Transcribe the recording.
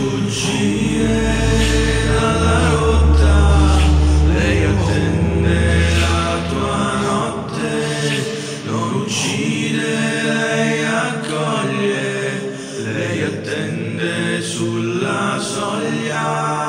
fuggire dalla rotta, lei attende la tua notte, non uccide, lei accoglie, lei attende sulla soglia.